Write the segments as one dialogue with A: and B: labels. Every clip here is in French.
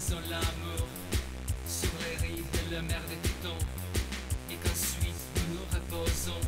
A: faisant l'amour sur les rives de la mer des titans. Et qu'ensuite nous nous reposons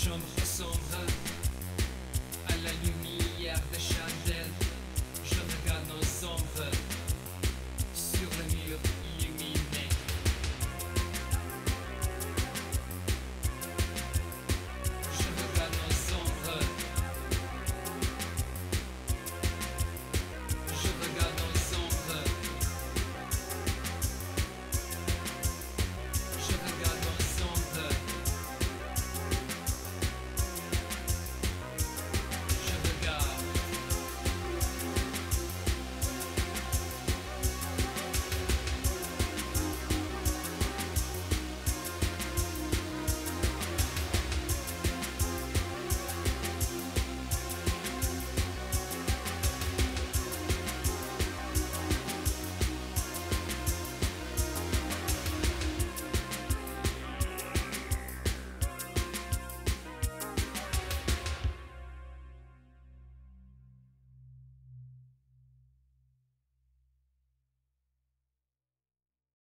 A: passion